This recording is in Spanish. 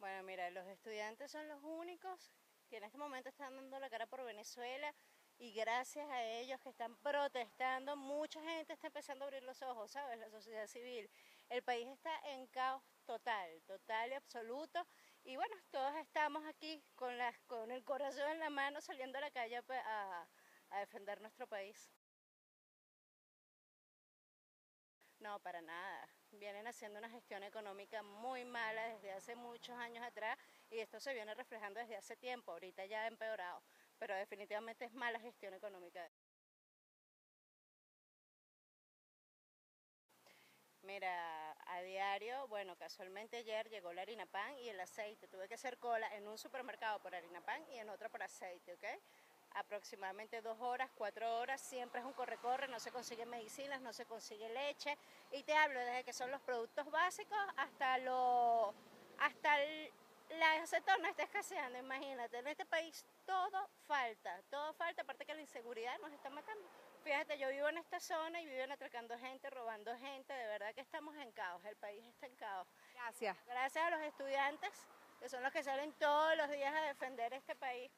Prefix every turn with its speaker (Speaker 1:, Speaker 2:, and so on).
Speaker 1: Bueno, mira, los estudiantes son los únicos que en este momento están dando la cara por Venezuela y gracias a ellos que están protestando, mucha gente está empezando a abrir los ojos, ¿sabes? La sociedad civil. El país está en caos total, total y absoluto. Y bueno, todos estamos aquí con, las, con el corazón en la mano saliendo a la calle a, a defender nuestro país. No, para nada. Vienen haciendo una gestión económica muy mala desde hace muchos años atrás y esto se viene reflejando desde hace tiempo, ahorita ya ha empeorado, pero definitivamente es mala gestión económica. Mira, a diario, bueno, casualmente ayer llegó la harina pan y el aceite. Tuve que hacer cola en un supermercado por harina pan y en otro por aceite, ¿ok? Aproximadamente dos horas, cuatro horas, siempre es un corre-corre, no se consiguen medicinas, no se consigue leche, y te hablo desde que son los productos básicos hasta lo, hasta la acetona está escaseando, imagínate, en este país todo falta, todo falta, aparte que la inseguridad nos está matando. Fíjate, yo vivo en esta zona y viven atracando gente, robando gente, de verdad que estamos en caos, el país está en caos.
Speaker 2: Gracias.
Speaker 1: Gracias a los estudiantes, que son los que salen todos los días a defender este país.